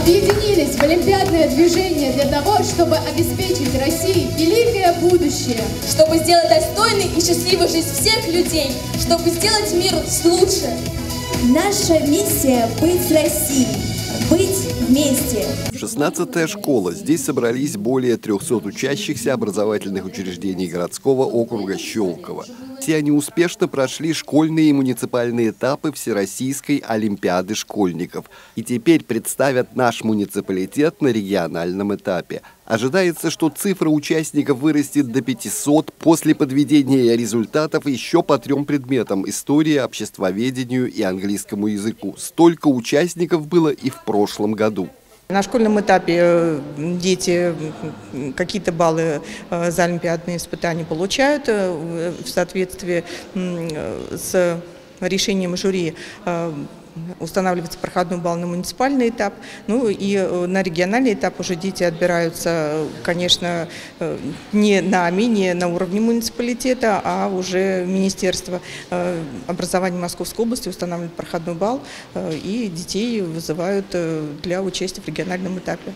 объединились в олимпиадное движение для того, чтобы обеспечить России великое будущее. Чтобы сделать достойной и счастливой жизнь всех людей, чтобы сделать мир лучше. Наша миссия – быть Россией, быть вместе. 16-я школа. Здесь собрались более 300 учащихся образовательных учреждений городского округа Щелково. Все они успешно прошли школьные и муниципальные этапы Всероссийской Олимпиады школьников и теперь представят наш муниципалитет на региональном этапе. Ожидается, что цифра участников вырастет до 500 после подведения результатов еще по трем предметам – истории, обществоведению и английскому языку. Столько участников было и в прошлом году. На школьном этапе э, дети какие-то баллы э, за олимпиадные испытания получают э, в соответствии с решением жюри устанавливается проходной балл на муниципальный этап. Ну и э, на региональный этап уже дети отбираются, конечно, э, не на АМИ, на уровне муниципалитета, а уже Министерство э, образования Московской области устанавливает проходной балл и детей вызывают для участия в региональном этапе.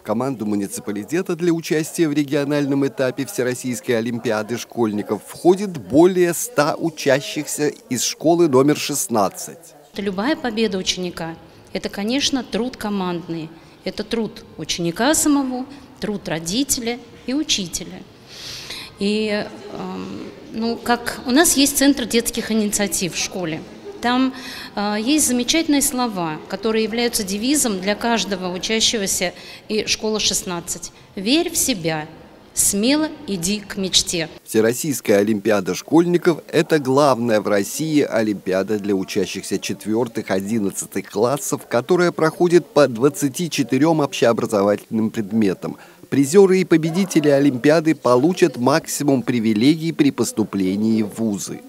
В команду муниципалитета для участия в региональном этапе Всероссийской Олимпиады школьников входит более 100 учащихся из школы номер 16. Любая победа ученика – это, конечно, труд командный. Это труд ученика самого, труд родителя и учителя. И эм, ну, как у нас есть центр детских инициатив в школе. Там э, есть замечательные слова, которые являются девизом для каждого учащегося и школы 16. «Верь в себя, Смело иди к мечте. Всероссийская Олимпиада школьников – это главная в России Олимпиада для учащихся 4-11 классов, которая проходит по 24 общеобразовательным предметам. Призеры и победители Олимпиады получат максимум привилегий при поступлении в вузы.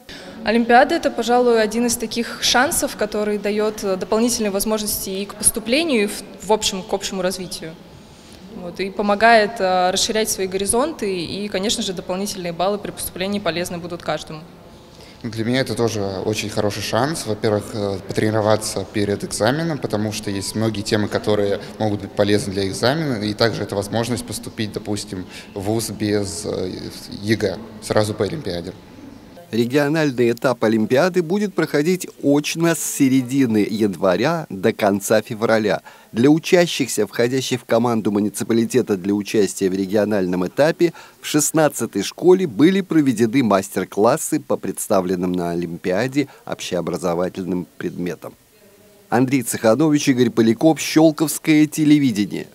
Олимпиада – это, пожалуй, один из таких шансов, который дает дополнительные возможности и к поступлению, и в общем, к общему развитию. Вот, и помогает э, расширять свои горизонты, и, конечно же, дополнительные баллы при поступлении полезны будут каждому. Для меня это тоже очень хороший шанс. Во-первых, э, потренироваться перед экзаменом, потому что есть многие темы, которые могут быть полезны для экзамена, и также это возможность поступить, допустим, в ВУЗ без э, ЕГЭ, сразу по Олимпиаде. Региональный этап Олимпиады будет проходить очно с середины января до конца февраля. Для учащихся, входящих в команду муниципалитета для участия в региональном этапе, в 16-й школе были проведены мастер-классы по представленным на Олимпиаде общеобразовательным предметам. Андрей Цеханович, Игорь Поляков, Щелковское телевидение.